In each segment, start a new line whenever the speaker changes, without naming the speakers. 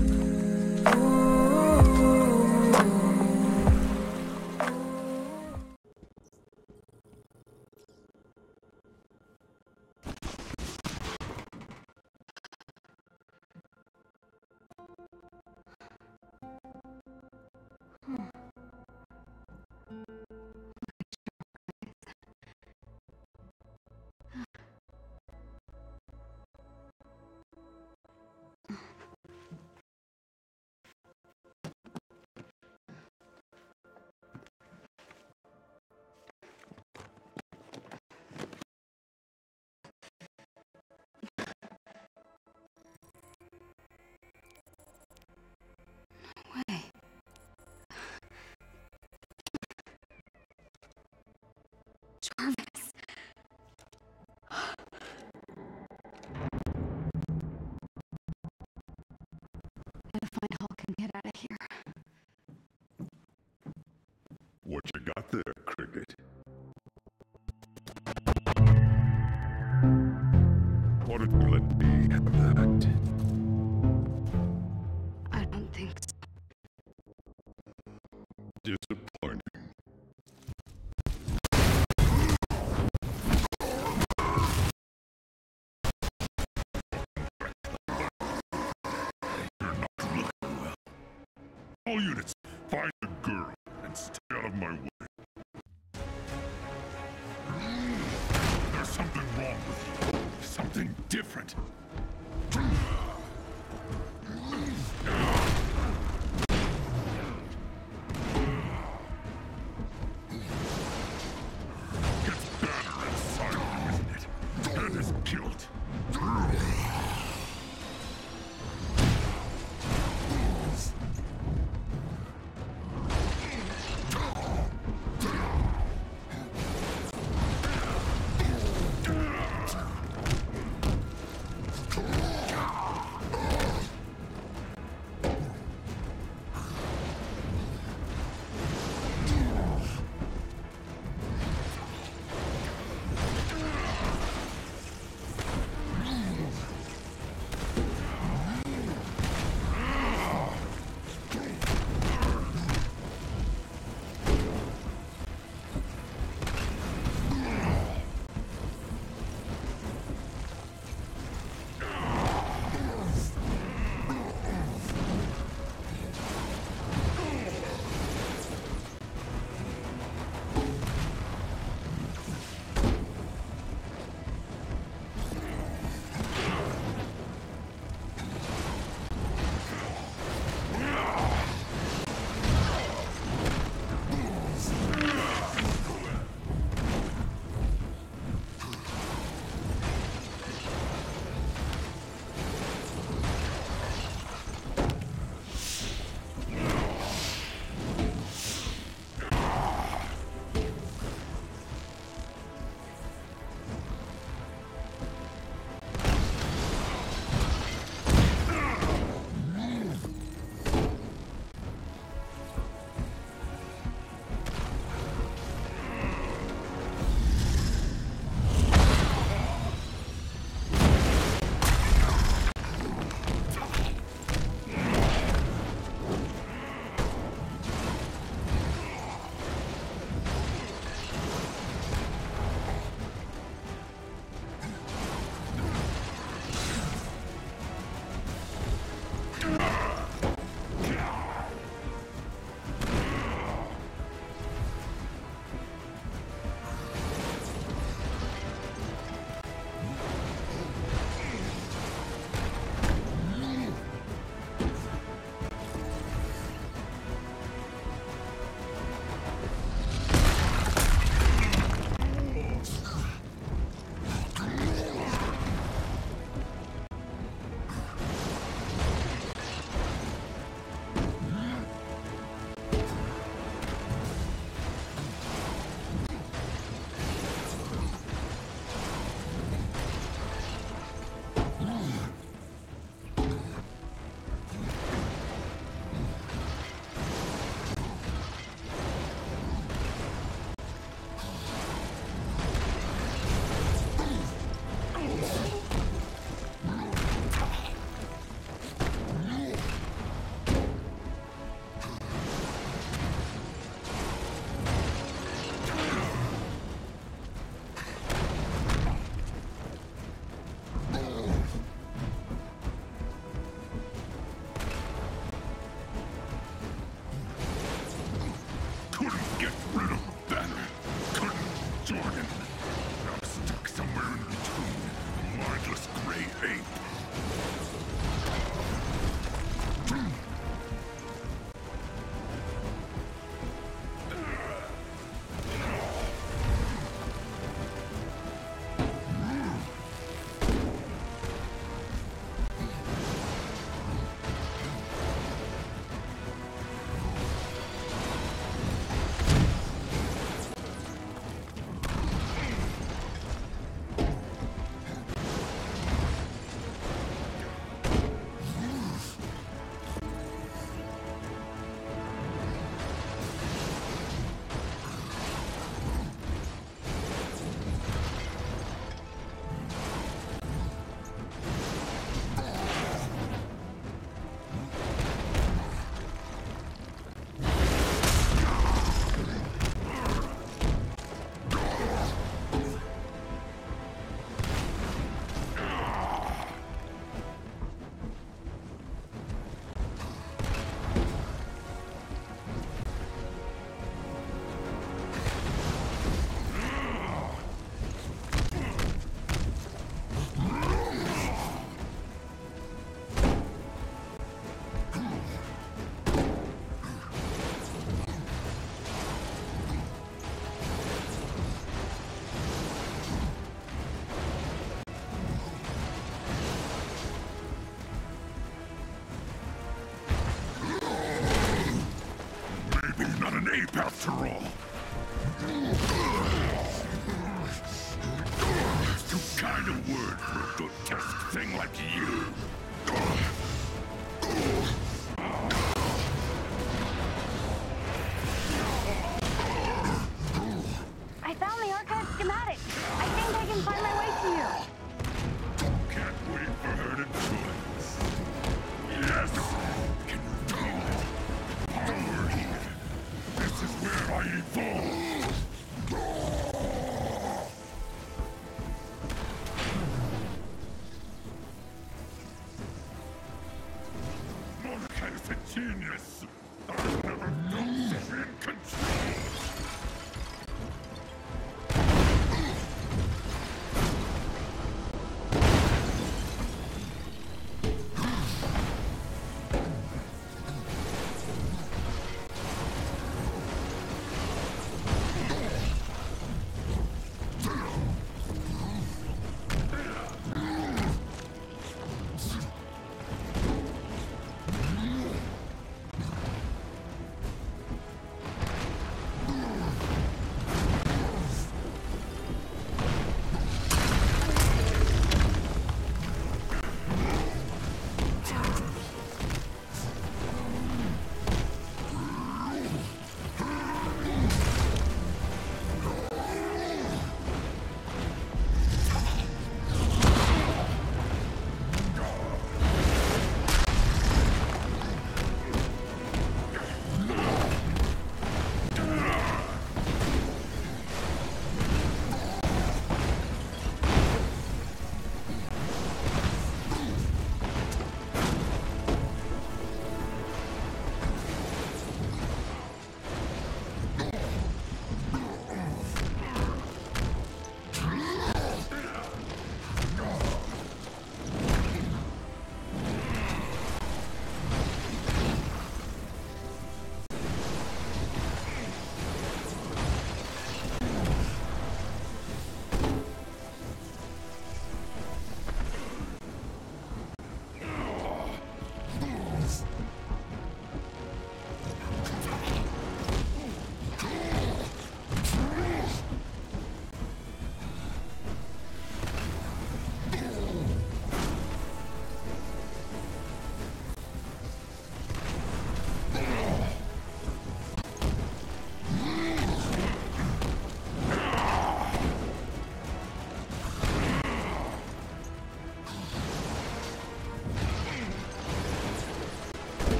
way.
All units, after all. Too kind a word for a grotesque thing like you.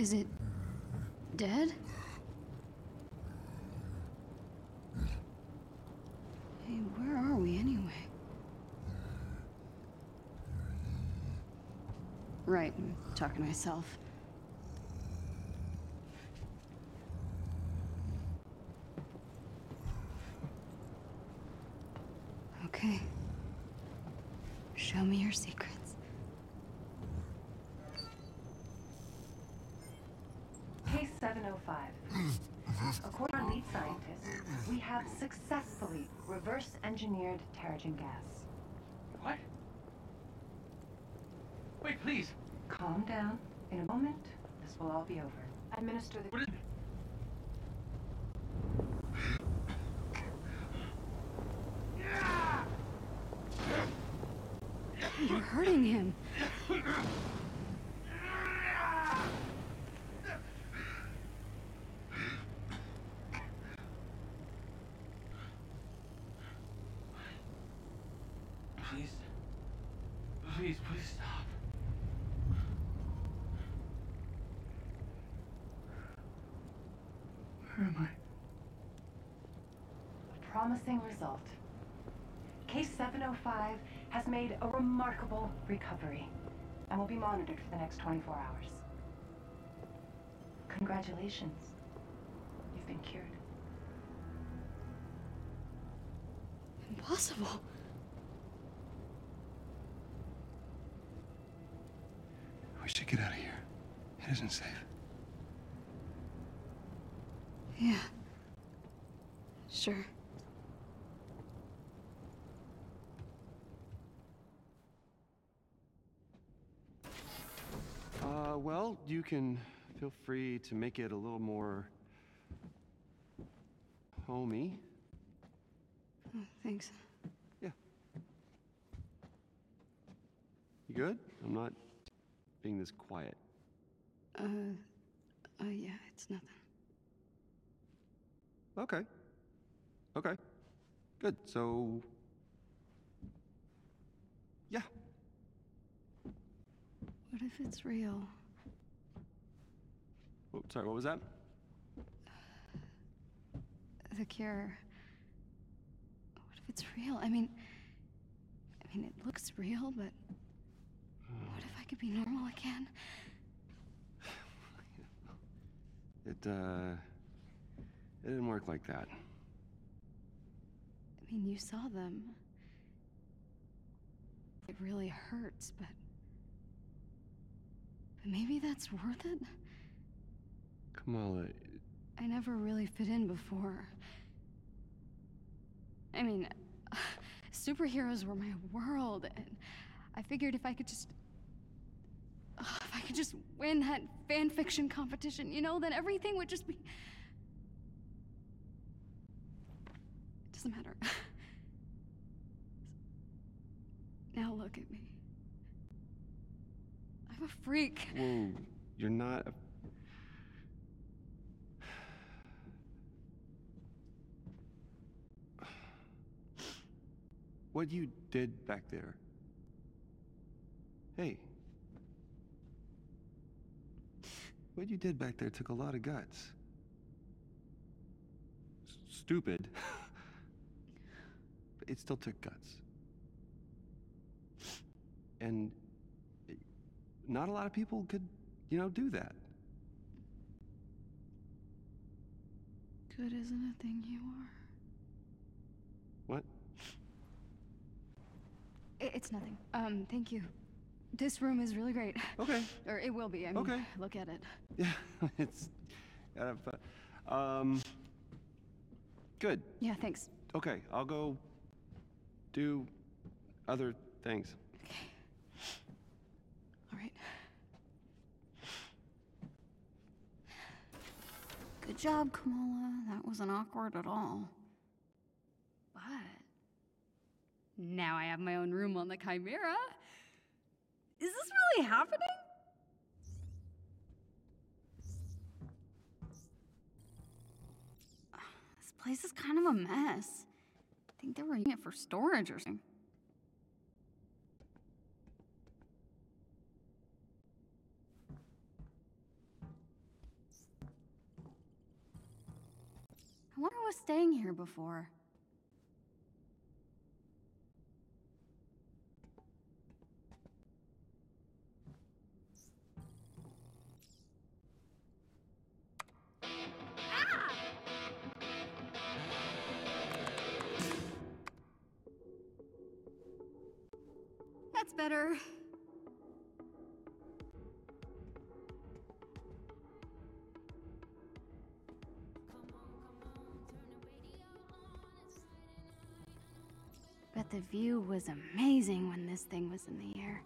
Is
it dead? Hey, where are we anyway? Right, I'm talking to myself. Okay. Show me your secrets.
Case 705. According to our lead scientist, we have successfully reverse engineered Terrigen gas.
What? Wait, please.
Calm down. In a moment, this will all be over. Administer the.
You're hurting him.
Please. Please, please stop. Am I?
A promising result. Case 705 has made a remarkable recovery and will be monitored for the next 24 hours. Congratulations. You've been cured.
Impossible.
We should get out of here. It isn't safe.
Yeah. Sure.
Uh, well, you can feel free to make it a little more homey.
Oh, thanks.
Yeah. You good? I'm not being this quiet.
Uh, uh, yeah, it's nothing.
Okay. Okay. Good. So. Yeah.
What if it's real?
Oh, sorry, what was that?
The cure. What if it's real? I mean, I mean, it looks real, but what if I could be normal again?
It, uh. It didn't work like that.
I mean, you saw them. It really hurts, but. But maybe that's worth it?
Kamala,
I never really fit in before. I mean, superheroes were my world, and I figured if I could just. If I could just win that fan fiction competition, you know, then everything would just be. Doesn't matter. Now look at me. I'm a freak.
whoa, you're not. A... What you did back there. Hey. What you did back there took a lot of guts. S- stupid. it still took guts. And it- not a lot of people could, you know, do that.
Good isn't a thing you are.
What?
It's nothing. Um, thank you. This room is really great.
Okay.
Or it will be. I mean,
Okay.
look at it.
Yeah, it's. Uh, um. Good.
Yeah, thanks.
Okay, I'll go do other things. Okay.
All right. Good job, Kamala. That wasn't awkward at all. But now I have my own room on the Chimera. Is this really happening? This place is kind of a mess think they were using it for storage or something. I wonder who was staying here before. That's better. But the view was amazing when this thing was in the air.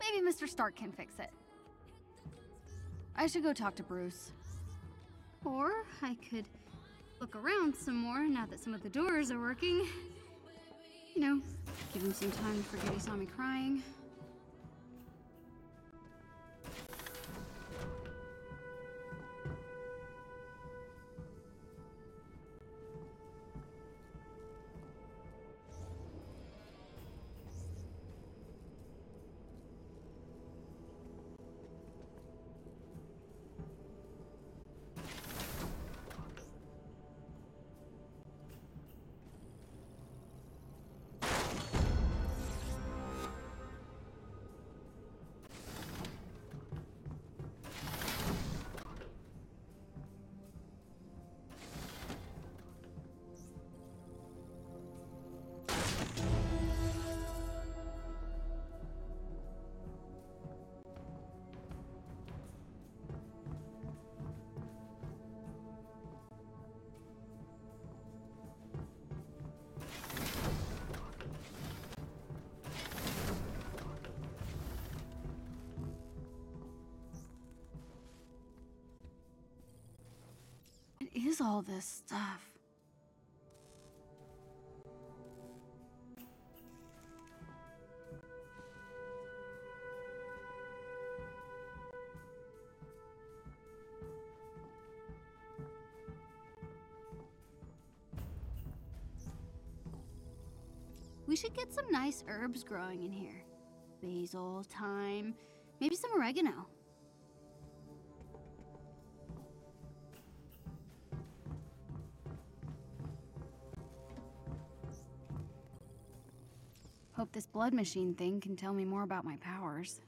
Maybe Mr. Stark can fix it. I should go talk to Bruce. Or I could look around some more now that some of the doors are working. You know, give him some time to forget he saw me crying. Is all this stuff? We should get some nice herbs growing in here. Basil, thyme, maybe some oregano. Blood machine thing can tell me more about my powers.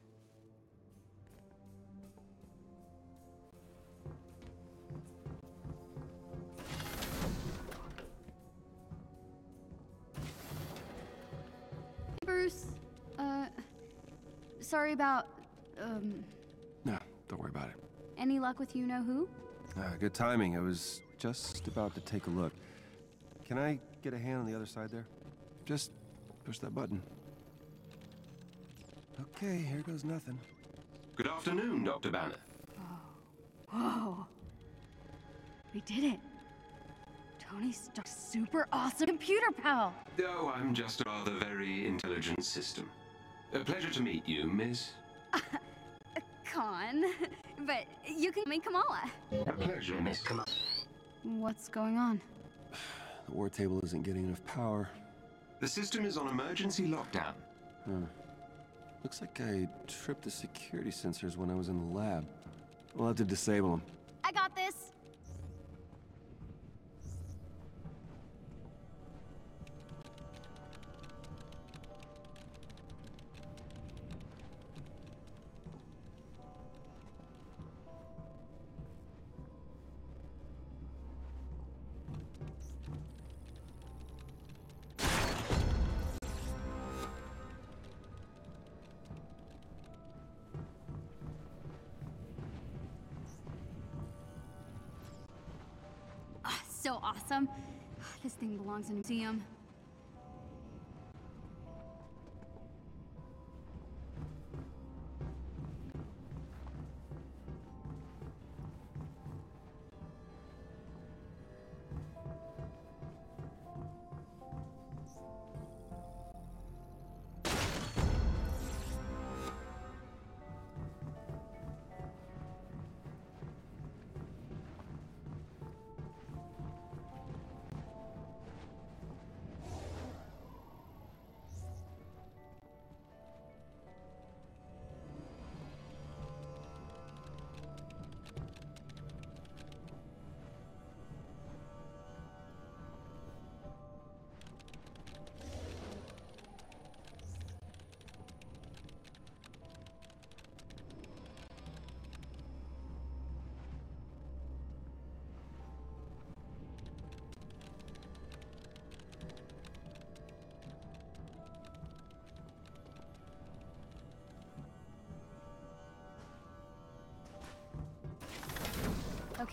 Hey, Bruce. Uh, sorry about, um,
No, don't worry about it.
any luck with you know who?
Uh, good timing. I was just about to take a look. Can I get a hand on the other side there? Just push that button. Okay, here goes nothing.
Good afternoon, Dr. Banner.
Oh, whoa. We did it. Tony Stark's super awesome computer pal.
Oh, I'm just a rather very intelligent system. A pleasure to meet you, Miss.
Khan. But you can make Kamala.
A pleasure, Miss Kamala.
What's going on?
The war table isn't getting enough power.
The system is on emergency lockdown.
Huh. Looks like I tripped the security sensors when I was in the lab. We'll have to disable them.
I got this. This thing belongs in museum.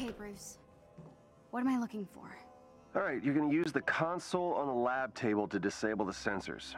Okay, Bruce. What am I looking for?
All right, you're gonna use the console on the lab table to disable the sensors.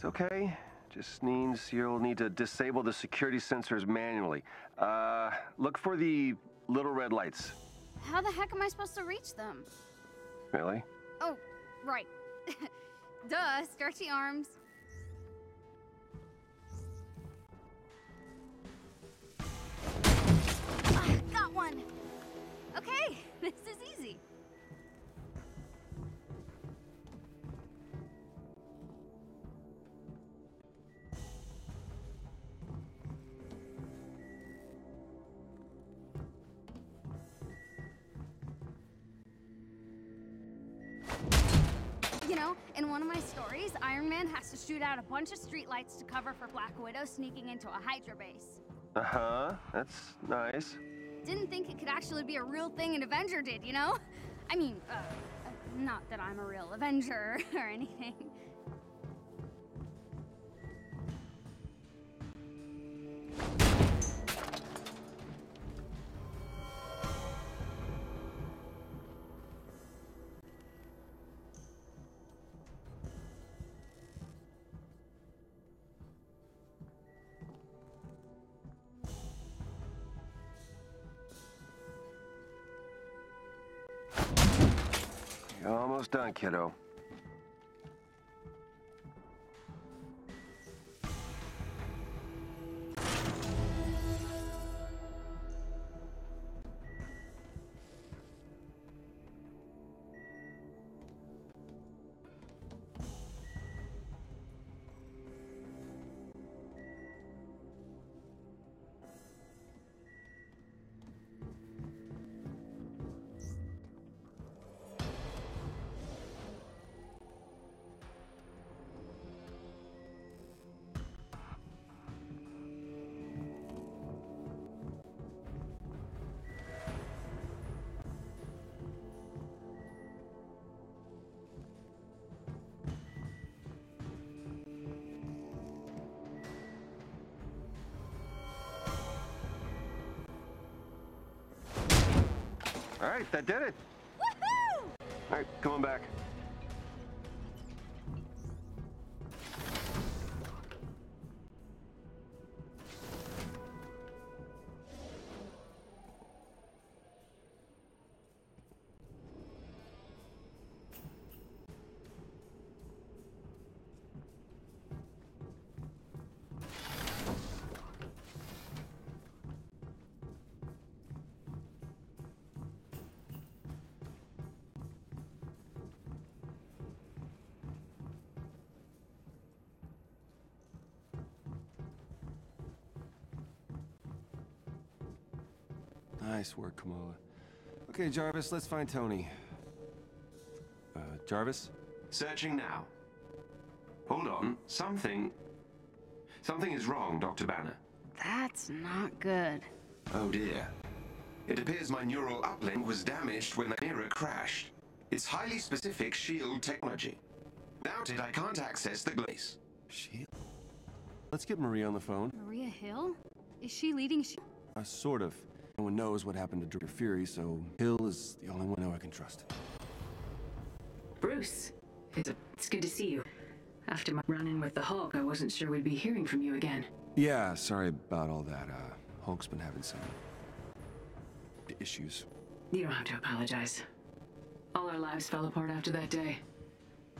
It's okay. Just means you'll need to disable the security sensors manually. Uh, look for the little red lights.
How the heck am I supposed to reach them?
Really?
Oh, right. Duh, stretchy arms. Ah, got one. Okay, this is easy. In one of my stories, Iron Man has to shoot out a bunch of streetlights to cover for Black Widow sneaking into a Hydra base.
Uh huh. That's nice.
Didn't think it could actually be a real thing an Avenger did, you know? I mean, uh, uh, not that I'm a real Avenger or anything.
Almost done, kiddo. Right, that did it.
Woohoo!
All right, come on back. Nice work, Kamala. Okay, Jarvis, let's find Tony. Uh, Jarvis?
Searching now. Hold on. Something. Something is wrong, Dr. Banner.
That's not good.
Oh dear. It appears my neural uplink was damaged when the Chimera crashed. It's highly specific S.H.I.E.L.D. technology. Without it, I can't access the glaze.
She. Let's get Maria on the phone.
Maria Hill? Is she leading? Sh-
Uh, sort of. No one knows what happened to Dr. Fury, so Hill is the only one I I can trust.
Bruce, it's, it's good to see you. After my run-in with the Hulk, I wasn't sure we'd be hearing from you again.
Yeah, sorry about all that. Uh, Hulk's been having some issues.
You don't have to apologize. All our lives fell apart after that day.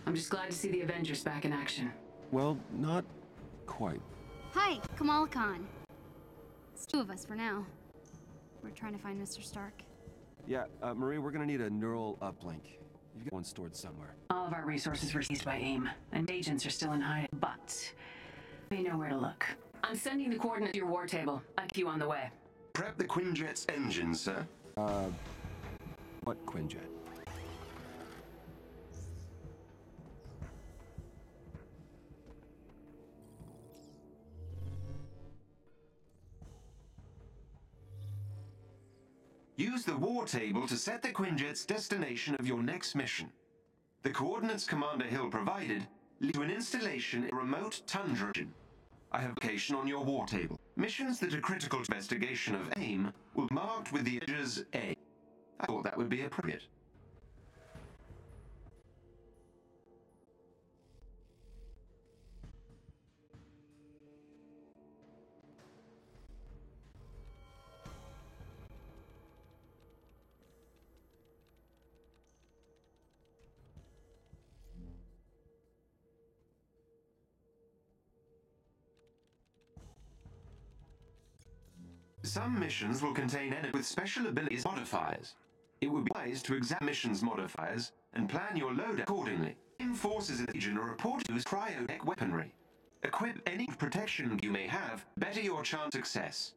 I'm just glad to see the Avengers back in action.
Well, not quite.
Hi, Kamala Khan. It's two of us for now. We're trying to find Mr. Stark.
Yeah, uh, Maria, we're gonna need a neural uplink. You've got one stored somewhere.
All of our resources were seized by AIM, and agents are still in hiding, but they know where to look. I'm sending the coordinates to your war table. I'll keep you on the way.
Prep the Quinjet's engine, sir.
Uh, what Quinjet?
Use the war table to set the Quinjet's destination of your next mission. The coordinates Commander Hill provided lead to an installation in a remote tundra region. I have location on your war table. Missions that are critical to investigation of AIM will be marked with the edges A. I thought that would be appropriate. Some missions will contain enemies with special abilities modifiers. It would be wise to examine missions modifiers and plan your load accordingly. Forces in the region are reported to use cryotech weaponry. Equip any protection you may have, better your chance of success.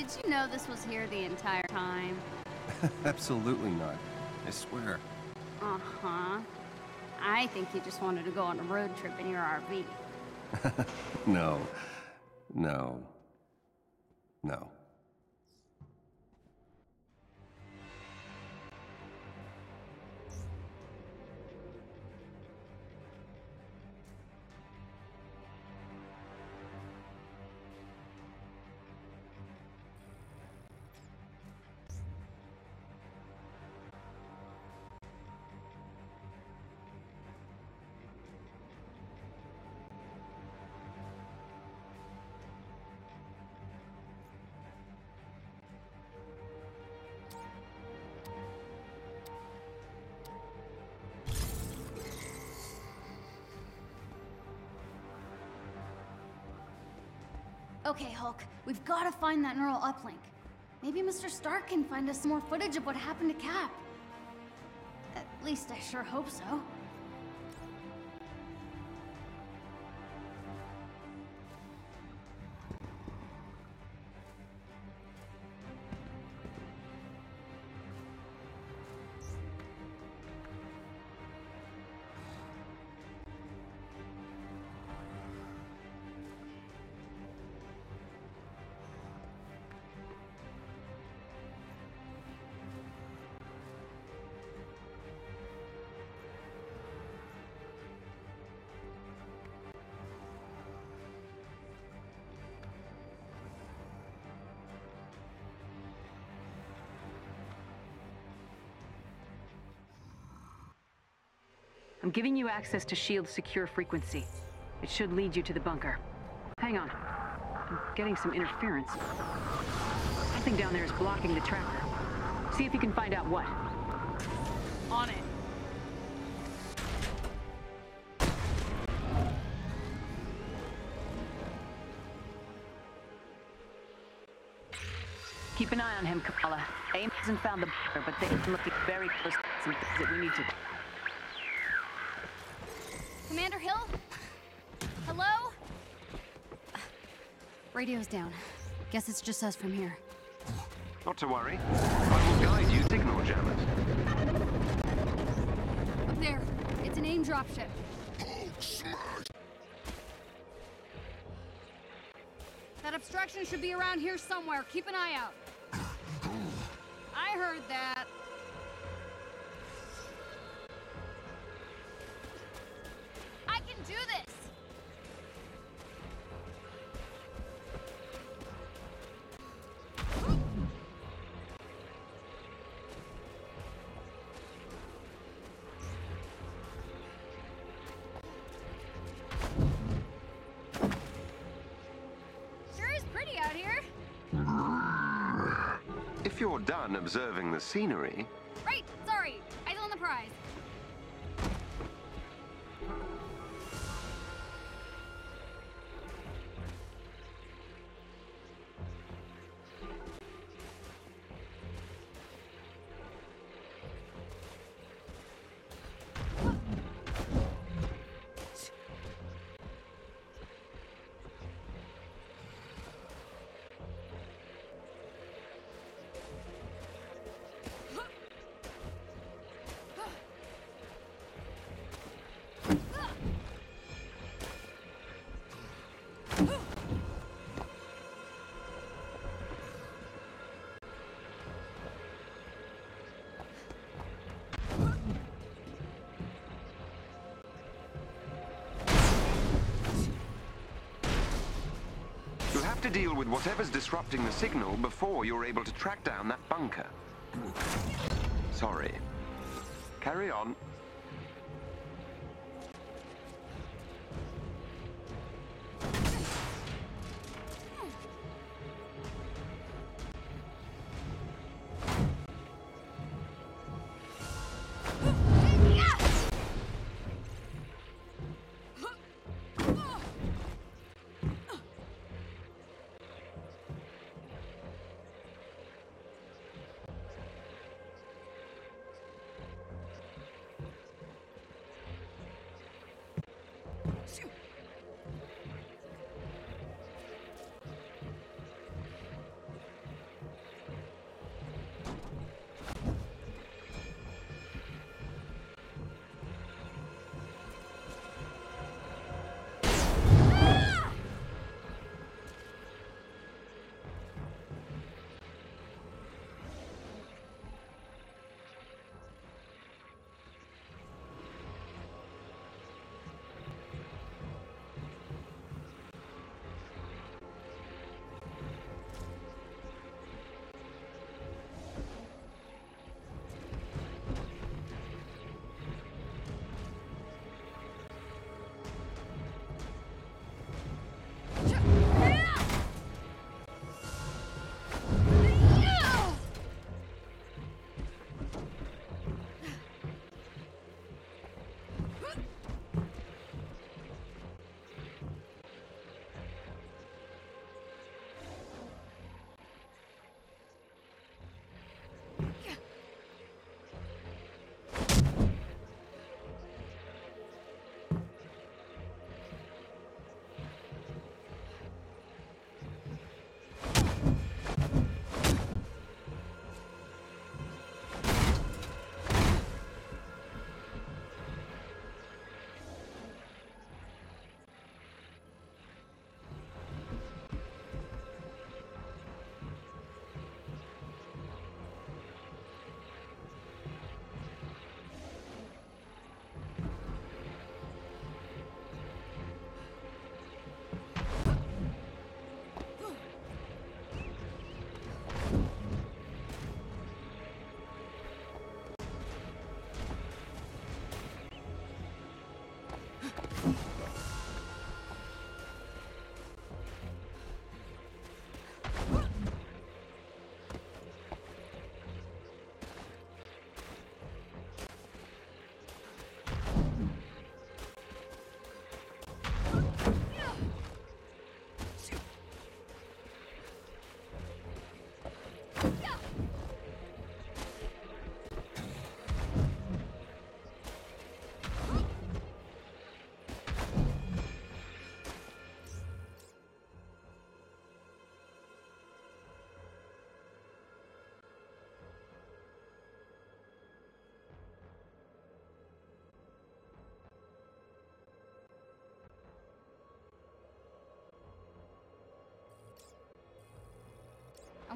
Did you know this was here the entire time?
Absolutely not. I swear.
Uh-huh. I think you just wanted to go on a road trip in your RV.
No. No. No.
Okay, Hulk, we've got to find that neural uplink. Maybe Mr. Stark can find us some more footage of what happened to Cap. At least I sure hope so.
I'm giving you access to S.H.I.E.L.D.'s secure frequency. It should lead you to the bunker. Hang on. I'm getting some interference. Something down there is blocking the tracker. See if you can find out what.
On it.
Keep an eye on him, Kamala. AIM hasn't found the bunker, but they've been looking very close to some things that we need to...
Commander Hill? Hello? Radio's down. Guess it's just us from here.
Not to worry. I will guide you signal jammers.
Up there. It's an AIM dropship. That obstruction should be around here somewhere. Keep an eye out.
If you're done observing the scenery,
Right, sorry. Eyes on the prize.
With whatever's disrupting the signal before you're able to track down that bunker. Sorry. Carry on.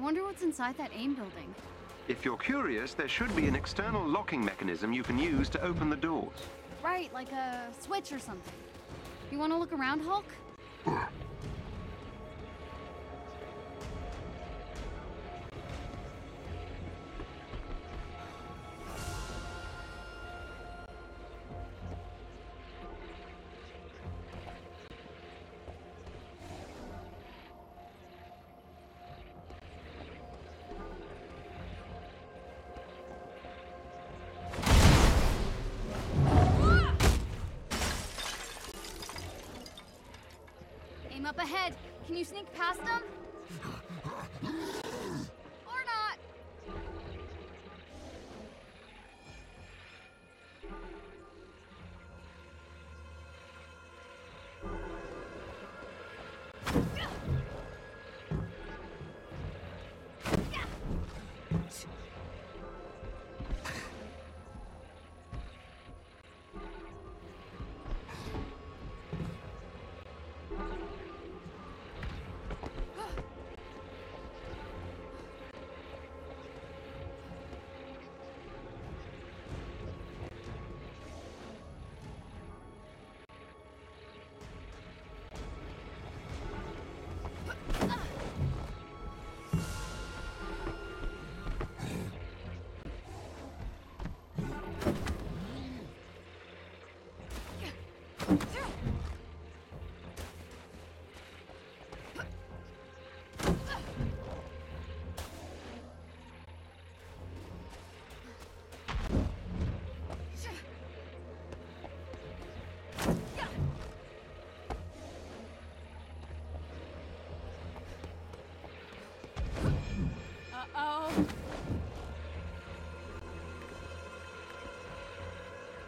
Wonder what's inside that AIM building.
If you're curious, there should be an external locking mechanism you can use to open the doors.
Right, like a switch or something. You want to look around, Hulk?
Uh,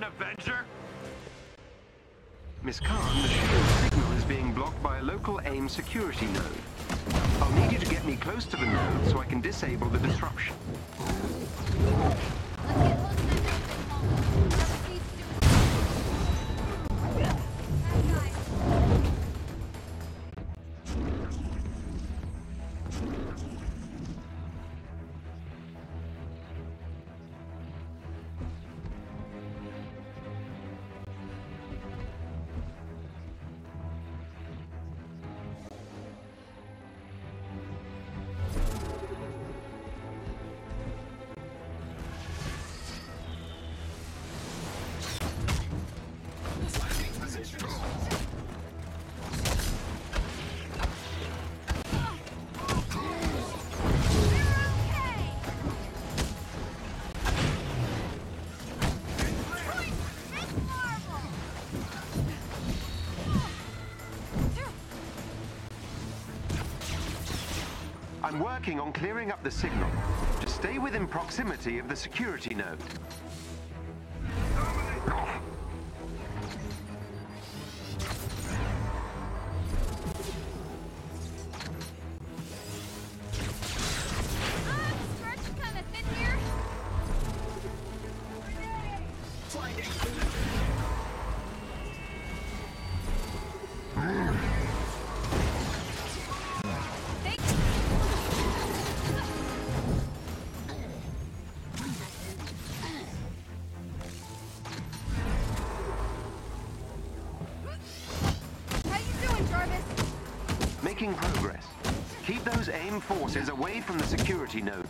an Avenger? Miss Khan, the S.H.I.E.L.D. signal is being blocked by a local AIM security node. I'll need you to get me close to the node so I can disable the disruption. Working on clearing up the signal. Just stay within proximity of the security node. Making progress. Keep those AIM forces away from the security node,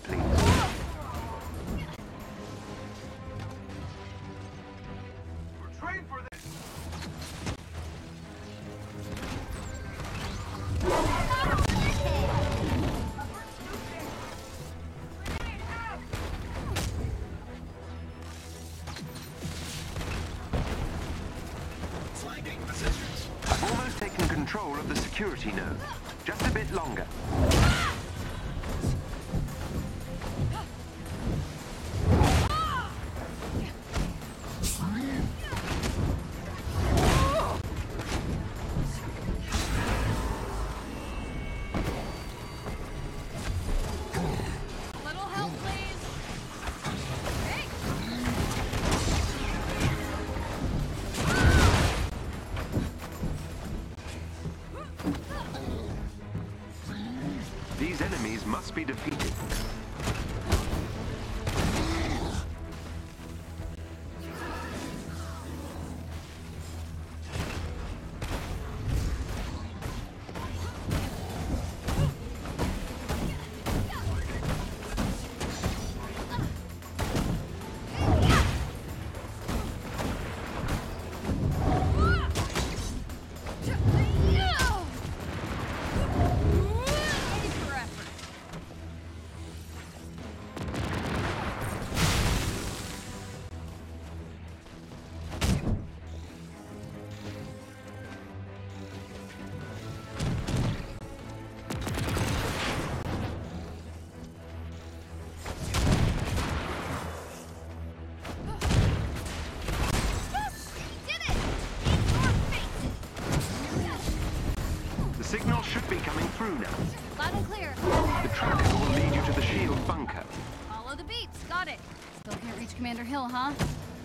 the
beeps. Got it. Still can't reach Commander Hill, huh?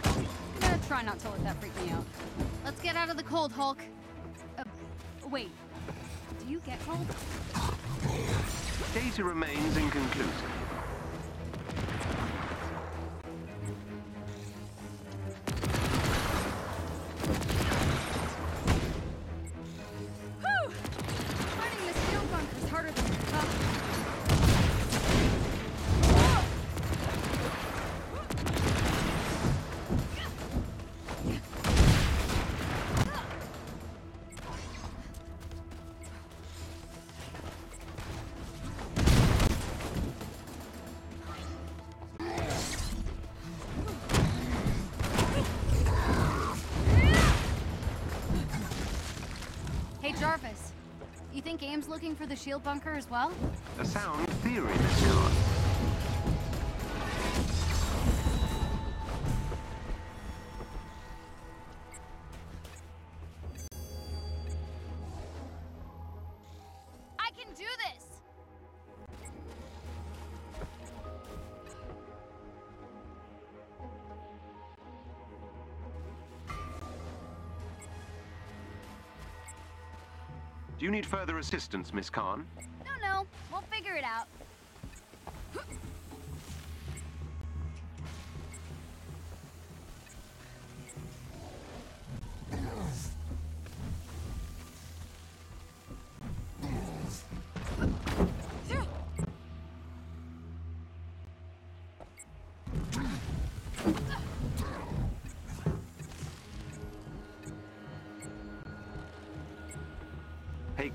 I'm gonna try not to let that freak me out. Let's get out of the cold, Hulk. Uh, wait. Do you get cold?
Data remains inconclusive.
Jarvis. You think AIM's looking for the S.H.I.E.L.D. bunker as well?
A sound theory, Miss you need further assistance, Miss Khan?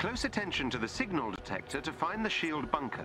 Close attention to the signal detector to find the S.H.I.E.L.D. bunker.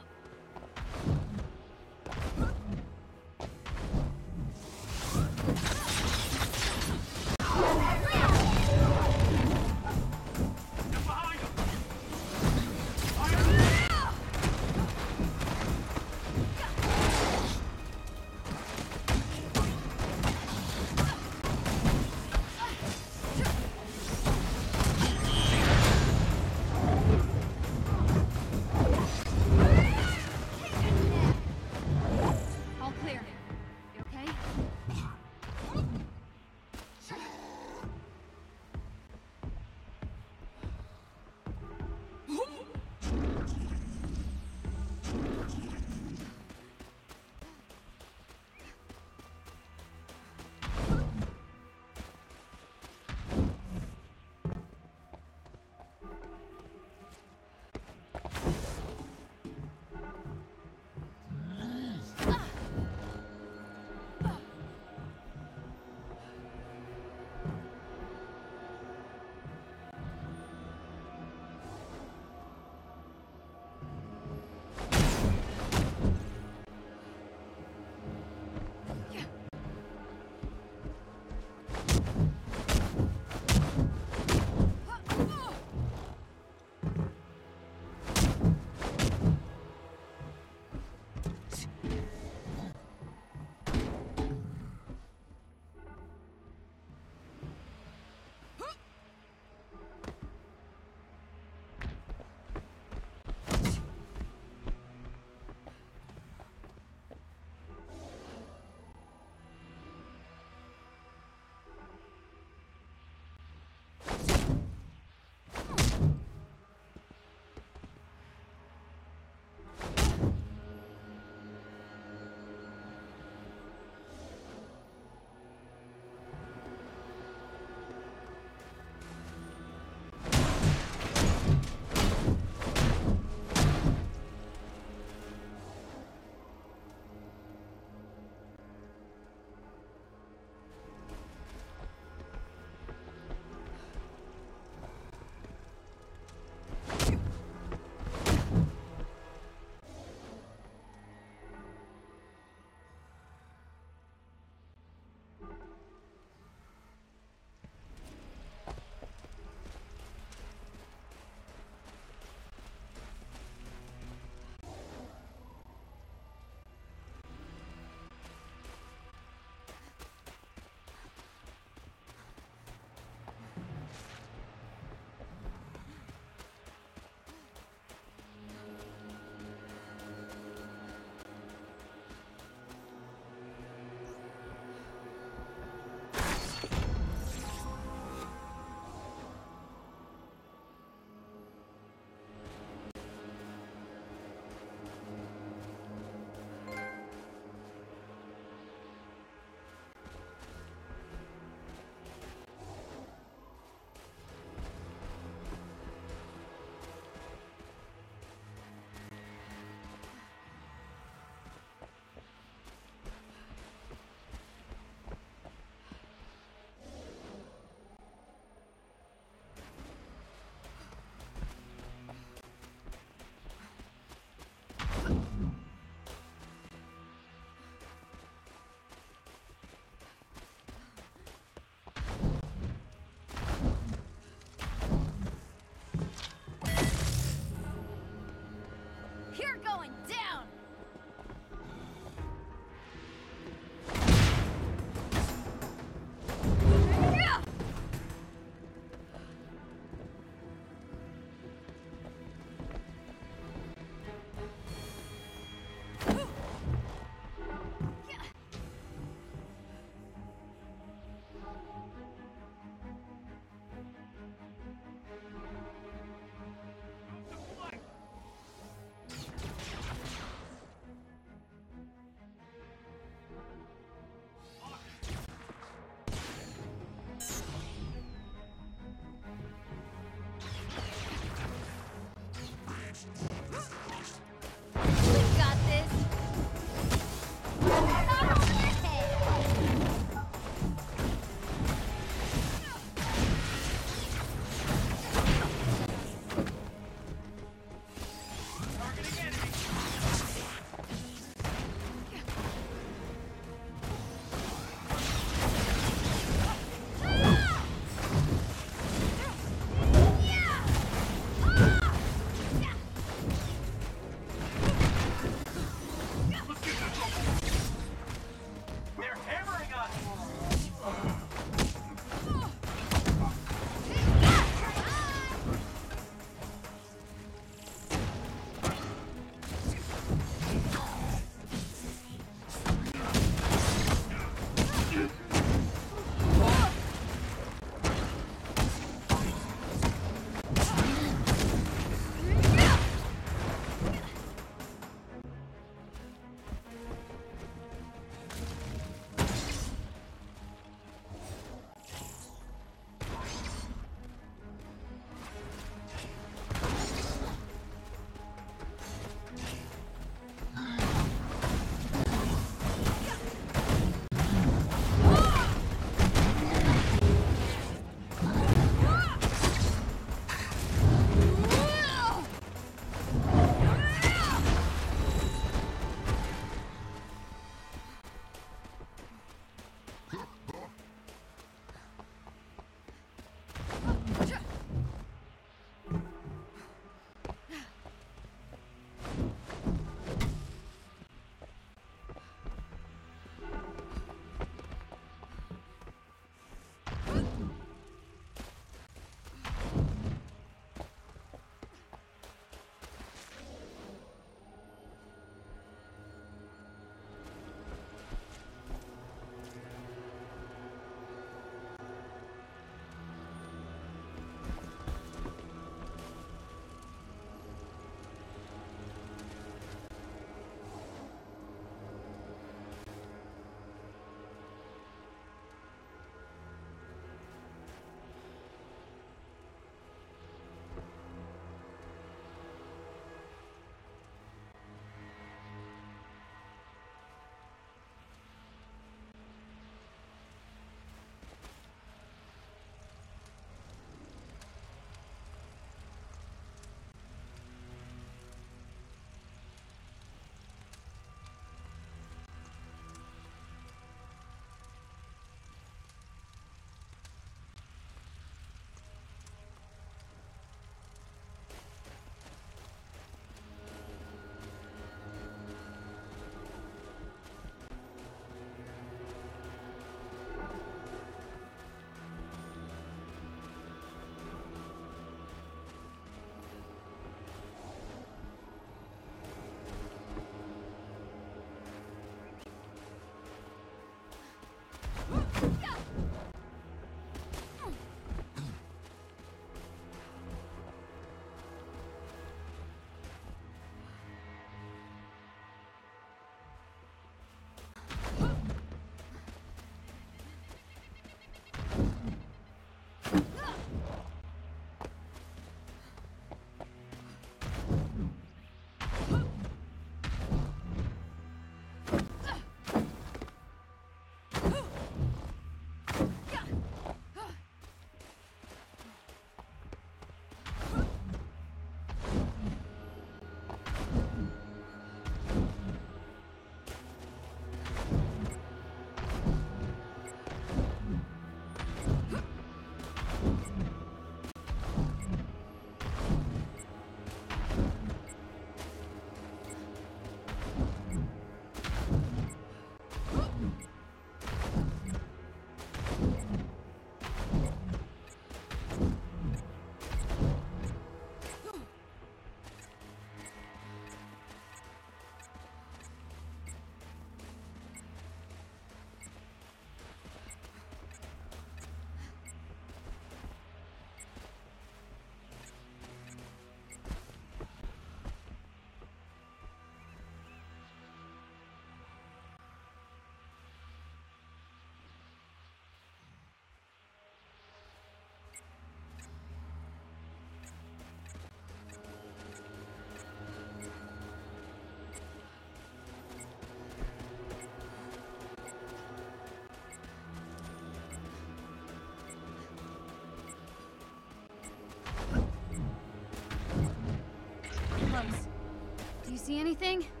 See anything?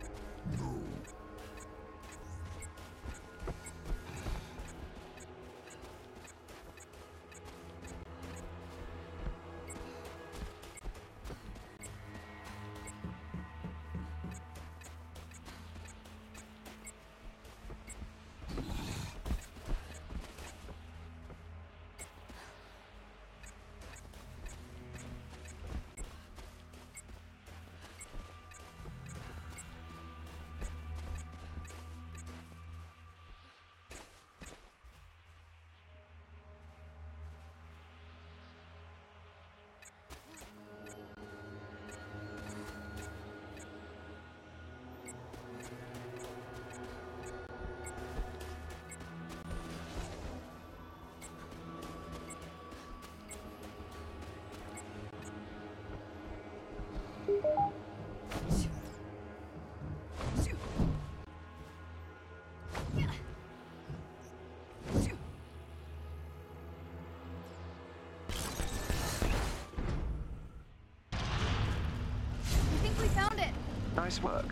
Nice work.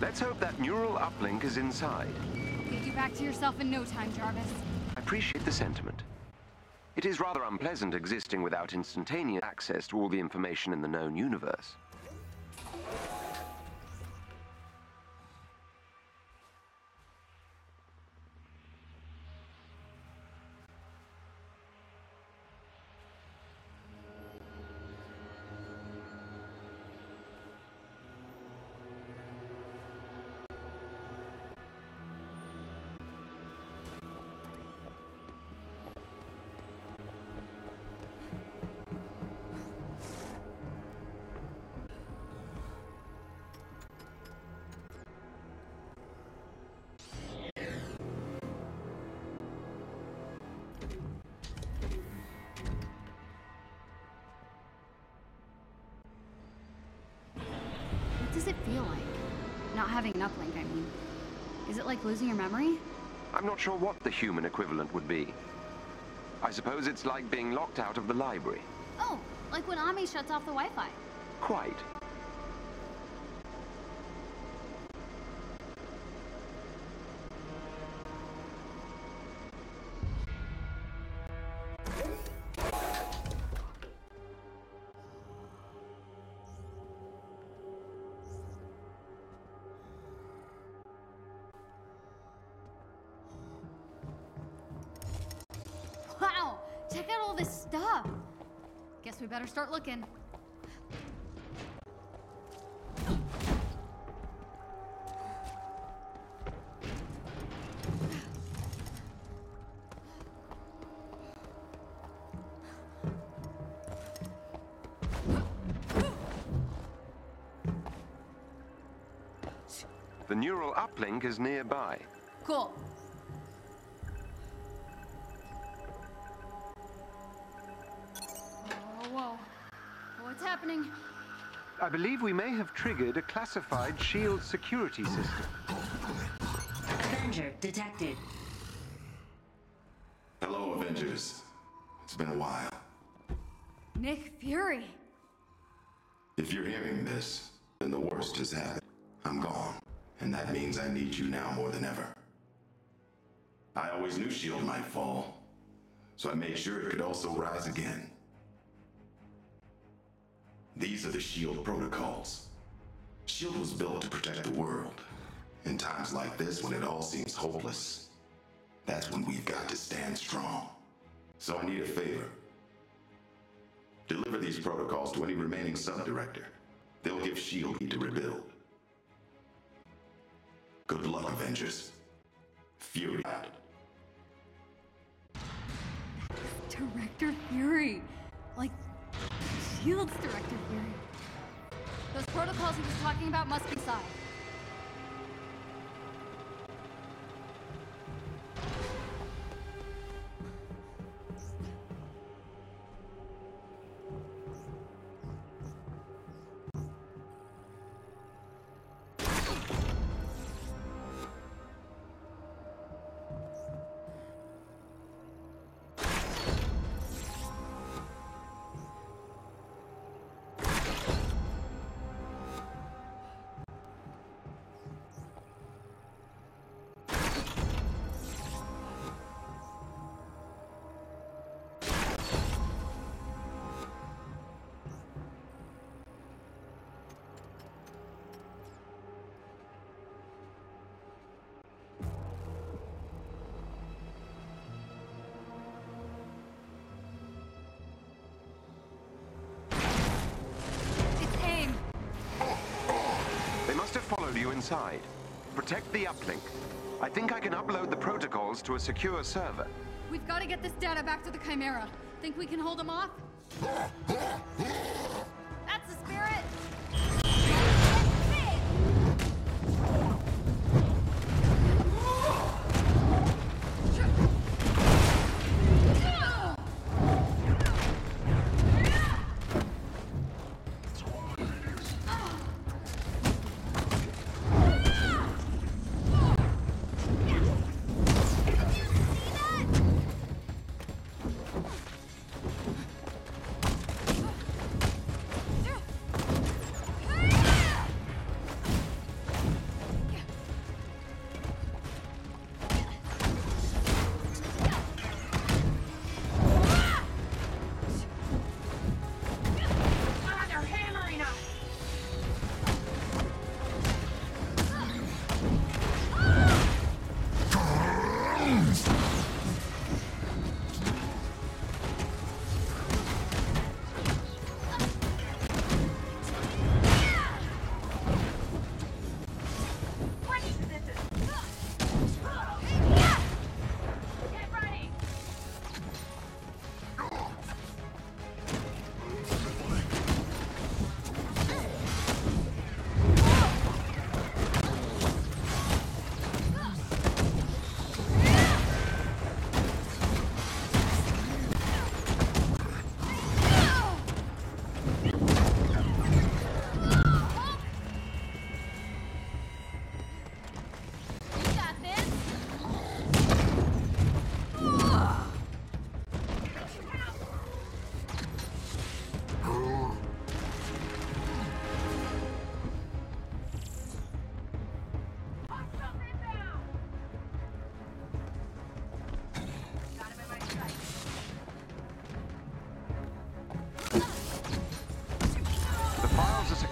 Let's hope that neural uplink is inside.
Get you back to yourself in no time, Jarvis.
I appreciate the sentiment. It is rather unpleasant existing without instantaneous access to all the information in the known universe.
Losing your memory?
I'm not sure what the human equivalent would be. I suppose it's like being locked out of the library.
Oh, like when Ammi shuts off the Wi-Fi.
Quite.
Start looking.
The neural uplink is nearby.
Cool.
Believe we may have triggered a classified S.H.I.E.L.D. security system.
Avenger detected.
Hello, Avengers. It's been a while.
Nick Fury.
If you're hearing this, then the worst has happened. I'm gone, and that means I need you now more than ever. I always knew S.H.I.E.L.D. might fall, so I made sure it could also rise again. These are the S.H.I.E.L.D. protocols. S.H.I.E.L.D. was built to protect the world. In times like this, when it all seems hopeless, that's when we've got to stand strong. So I need a favor. Deliver these protocols to any remaining sub-director. They'll give S.H.I.E.L.D. To rebuild. Good luck, Avengers. Fury out.
Director Fury. Like, S.H.I.E.L.D.'s Director Fury. Those protocols he was talking about must be Psy.
Inside. Protect the uplink. I think I can upload the protocols to a secure server.
We've got to get this data back to the Chimera. Think we can hold them off?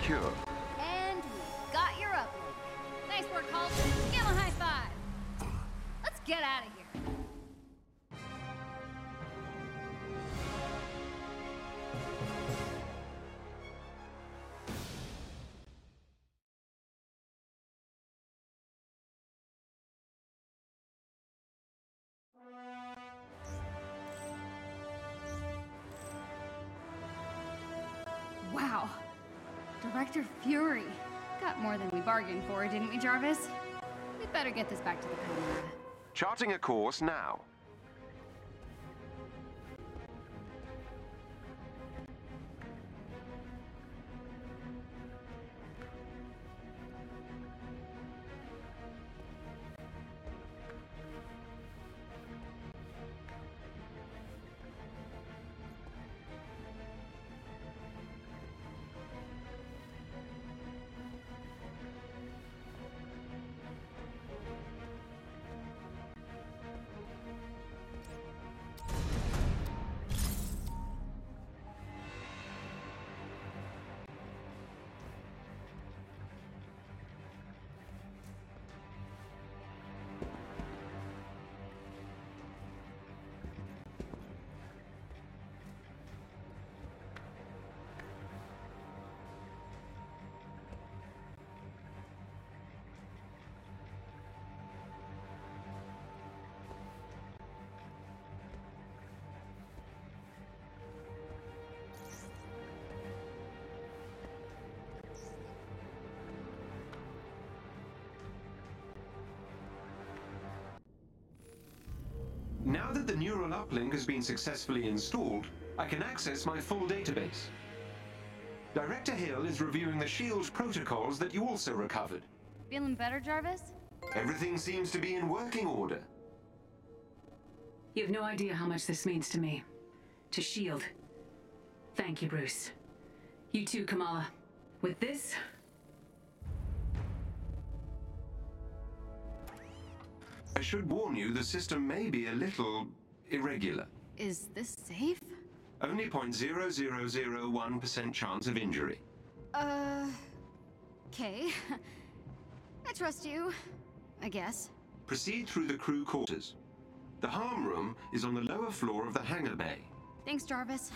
Secure.
Director Fury. Got more than we bargained for, didn't we, Jarvis? We'd better get this back to the Chimera.
Charting a course now.
Neural uplink has been successfully installed, I can access my full database. Director Hill is reviewing the SHIELD protocols that you also recovered.
Feeling better, Jarvis?
Everything seems to be in working order.
You have no idea how much this means to me. To S.H.I.E.L.D. Thank you, Bruce. You too, Kamala. With this,
I should warn you, the system may be a little irregular.
Is this safe?
Only 0.0001% chance of injury.
Uh. Okay. I trust you. I guess.
Proceed through the crew quarters. The harm room is on the lower floor of the hangar bay.
Thanks, Jarvis.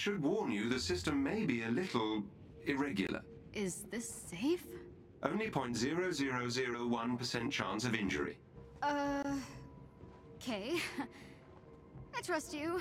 Should warn you, the system may be a little irregular.
Is this safe?
Only 0.0001% chance of injury.
Uh. Okay. I trust you.